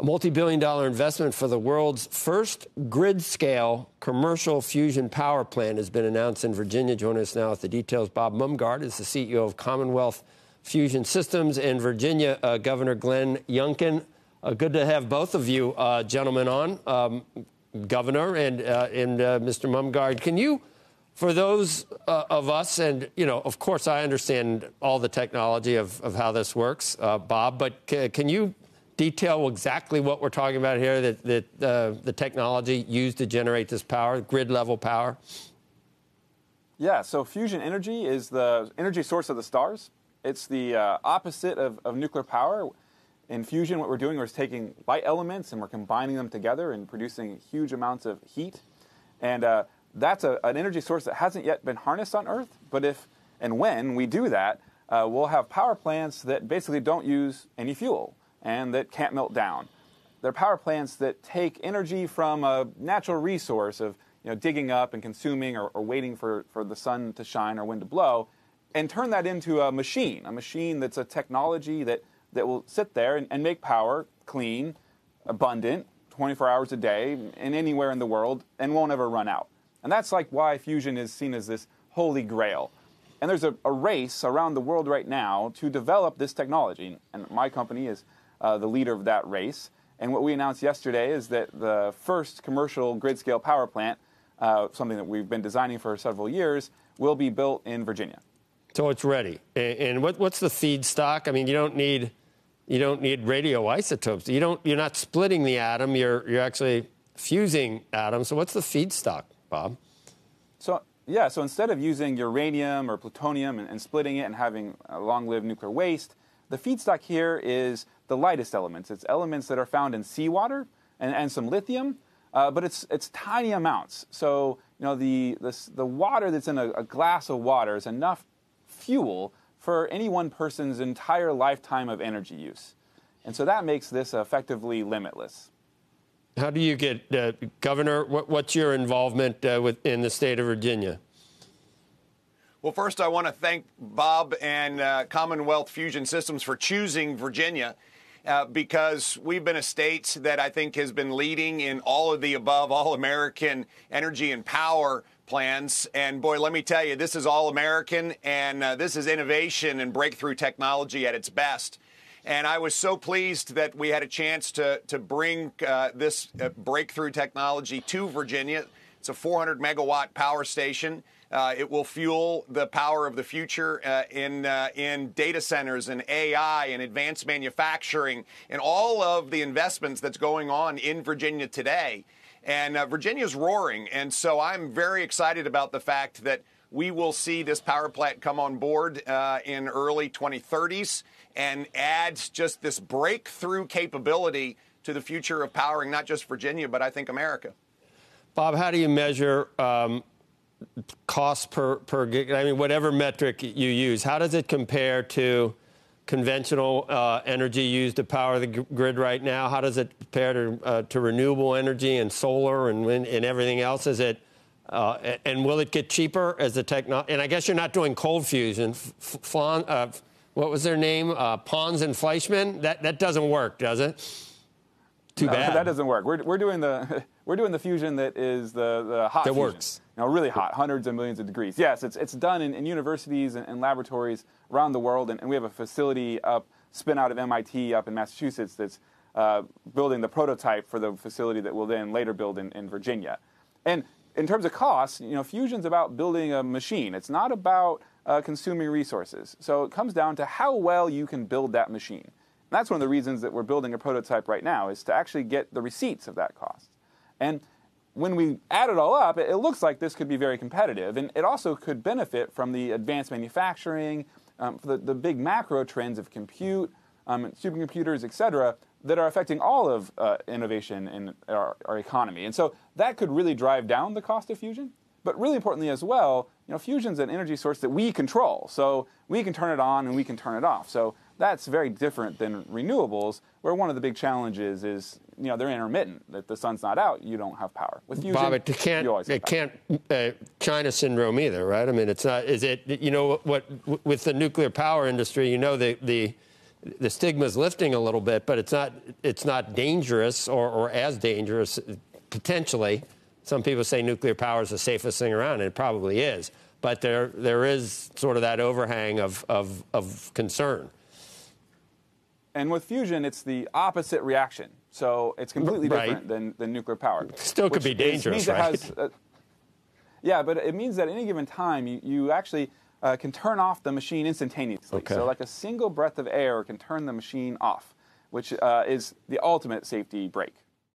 A multi billion dollar investment for the world's first grid scale commercial fusion power plant has been announced in Virginia. Joining us now with the details, Bob Mumgaard is the CEO of Commonwealth Fusion Systems in Virginia. Uh, Governor Glenn Youngkin, uh, good to have both of you uh, gentlemen on. Um, Governor and, uh, and uh, Mr. Mumgaard, can you, for those uh, of us, and you know, of course, I understand all the technology of, of how this works, Bob, but can you detail exactly what we're talking about here, that, that uh, the technology used to generate this power, grid level power? Yeah, so fusion energy is the energy source of the stars. It's the uh, opposite of, of nuclear power. In fusion, what we're doing is taking light elements and we're combining them together and producing huge amounts of heat. And uh, that's a, an energy source that hasn't yet been harnessed on Earth. But if and when we do that, uh, we'll have power plants that basically don't use any fuel and that can't melt down. They're power plants that take energy from a natural resource of you know, digging up and consuming or, or waiting for, for the sun to shine or wind to blow and turn that into a machine, a machine that's a technology that, that will sit there and, and make power clean, abundant, 24 hours a day, and anywhere in the world, and won't ever run out. And that's like why fusion is seen as this holy grail. And there's a, a race around the world right now to develop this technology. And my company is uh, the leader of that race. And what we announced yesterday is that the first commercial grid scale power plant, uh, something that we've been designing for several years, will be built in Virginia. So it's ready. And what, what's the feedstock? I mean, you don't need you don't need radioisotopes. You don't you're not splitting the atom. You're you're actually fusing atoms. So what's the feedstock, Bob? So yeah, so instead of using uranium or plutonium and, and splitting it and having long-lived nuclear waste, the feedstock here is the lightest elements. It's elements that are found in seawater and, and some lithium, uh, but it's, it's tiny amounts. So, you know, the, the, the water that's in a, a glass of water is enough fuel for any one person's entire lifetime of energy use. And so that makes this effectively limitless. How do you get, uh, Governor, what, what's your involvement uh, with, in the state of Virginia? Well, first, I want to thank Bob and uh, Commonwealth Fusion Systems for choosing Virginia uh, because we've been a state that I think has been leading in all of the above, all American energy and power plans. And boy, let me tell you, this is all American and uh, this is innovation and breakthrough technology at its best. And I was so pleased that we had a chance to, to bring uh, this uh, breakthrough technology to Virginia. It's a 400 megawatt power station. Uh, it will fuel the power of the future uh, in uh, in data centers and AI and advanced manufacturing and all of the investments that's going on in Virginia today. And uh, Virginia's roaring, and so I'm very excited about the fact that we will see this power plant come on board uh, in early 2030s and add just this breakthrough capability to the future of powering not just Virginia, but I think America. Bob, how do you measure um, cost per, per gig, I mean, whatever metric you use, how does it compare to conventional uh, energy used to power the grid right now? How does it compare to, uh, to renewable energy and solar and wind and everything else? Is it, uh, and will it get cheaper as the technology? And I guess you're not doing cold fusion. F- uh, what was their name? Uh, Pons and Fleischmann? That, that doesn't work, does it? Too no, bad. That doesn't work. We're, we're doing the we're doing the fusion that is the, the hot that fusion. works. You know, really hot, hundreds of millions of degrees. Yes, it's it's done in, in universities and, and, laboratories around the world, and, and, we have a facility up spin out of MIT up in Massachusetts that's uh, building the prototype for the facility that we'll then later build in, in Virginia. And in terms of cost, you know, fusion's about building a machine. It's not about uh, consuming resources. So it comes down to how well you can build that machine. And that's one of the reasons that we're building a prototype right now is to actually get the receipts of that cost. And when we add it all up, it, looks like this could be very competitive. And it also could benefit from the advanced manufacturing, um, the, the big macro trends of compute, um, supercomputers, et cetera, that are affecting all of uh, innovation in our, our economy. And so that could really drive down the cost of fusion. But really importantly as well, you know, fusion's an energy source that we control. So we can turn it on and we can turn it off. So that's very different than renewables, where one of the big challenges is, you know, they're intermittent. If the sun's not out, you don't have power. With fusion, Bob, it can't, it can't uh, China syndrome either, right? I mean, it's not. Is it? You know what? With the nuclear power industry, you know the the the stigma is lifting a little bit, but it's not it's not dangerous or, or as dangerous potentially. Some people say nuclear power is the safest thing around, and it probably is. But there there is sort of that overhang of of, of concern. And with fusion, it's the opposite reaction. So it's completely Right. different than, than nuclear power. Still could be dangerous, right? has, uh, yeah, but it means that at any given time, you, you actually uh, can turn off the machine instantaneously. Okay. So, like a single breath of air can turn the machine off, which uh, is the ultimate safety brake.